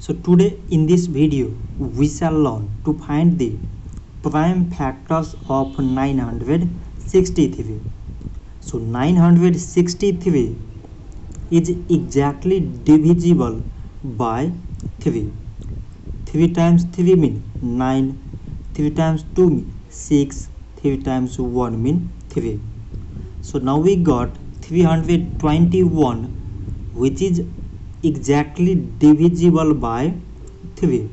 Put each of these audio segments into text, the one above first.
So today in this video we shall learn to find the prime factors of 963. So 963 is exactly divisible by 3. 3 times 3 mean 9, 3 times 2 mean 6, 3 times 1 mean 3. So now we got 321 which is exactly divisible by 3.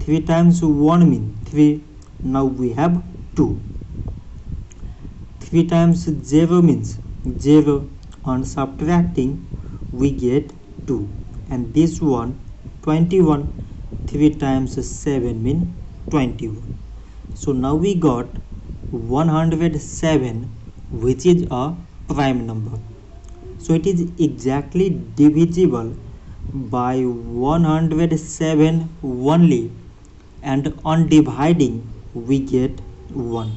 3 times 1 mean 3. Now we have 2. 3 times 0 means 0. On subtracting we get 2. And this one 21. 3 times 7 mean 21. So now we got 107 which is a prime number so it is exactly divisible by 107 only and on dividing we get 1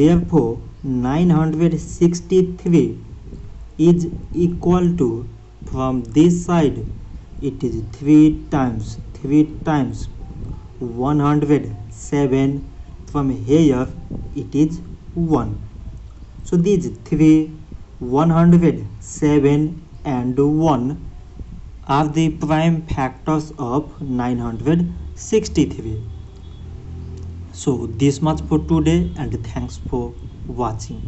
therefore 963 is equal to from this side it is 3 times 3 times 107 from here it is 1 so these three 107 and 1 are the prime factors of 963 so this much for today and thanks for watching